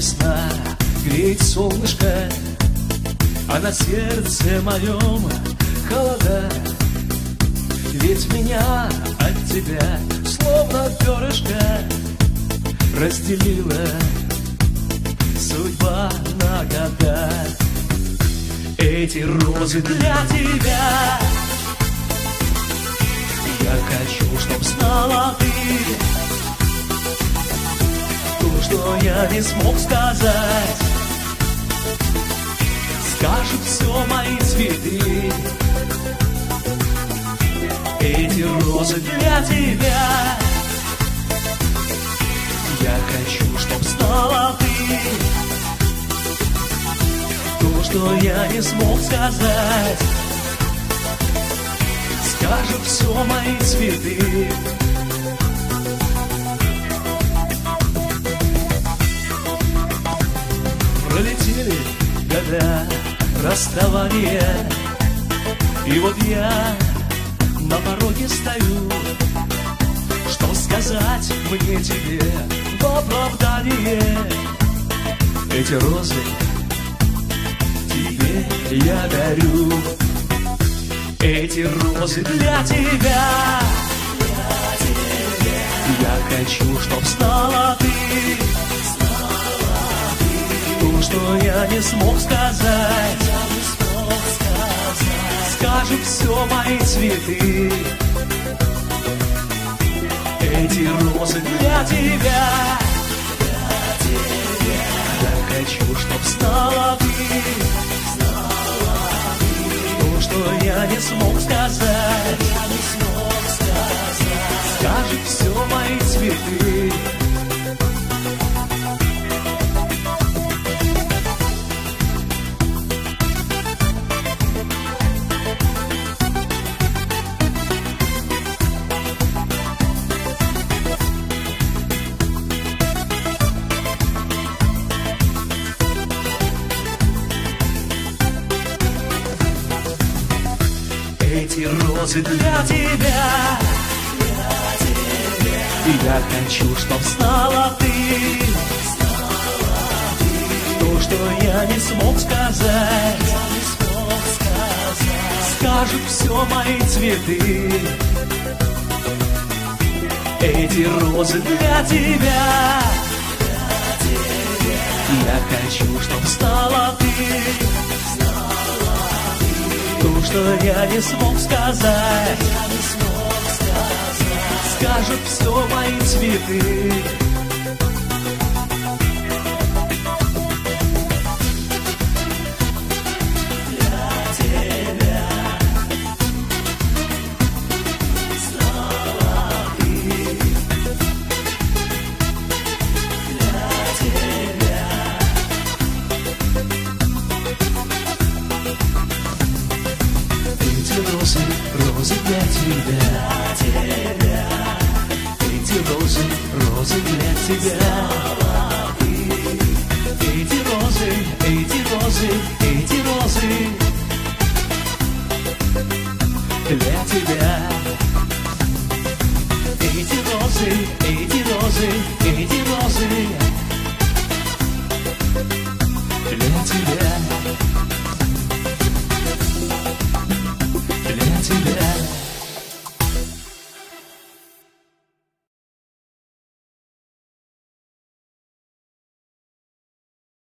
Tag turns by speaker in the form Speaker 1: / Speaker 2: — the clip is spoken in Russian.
Speaker 1: Весна, греет солнышко, А на сердце моем холода. Ведь меня от тебя, словно перышко, Разделила судьба на года. Эти розы для тебя Я хочу, чтоб знала ты то, что я не смог сказать Скажут все мои цветы Розы для тебя. Я хочу, чтоб знала ты. То, что я не смог сказать. Скажут все мои цветы. Пролетели года расставания. И вот я на пороге стою. Что сказать мне тебе в оправдание? Эти розы тебе я дарю. Эти розы для тебя. Я хочу, чтоб стала ты. То, что я не смог сказать, скажут все мои цветы. Эти розы для тебя. Я хочу, чтоб знала ты, то, что я не смог сказать, Розы для тебя. И я хочу, чтоб знала ты. То, что я не смог сказать. Скажут все мои цветы. Эти розы для тебя. Я хочу, чтоб знала ты что я не смог сказать, скажут все мои цветы. эти розы, розы для тебя, тебя. Эти розы, розы для тебя. Эти розы, эти розы, эти розы для тебя. Эти розы, эти розы, эти розы для тебя.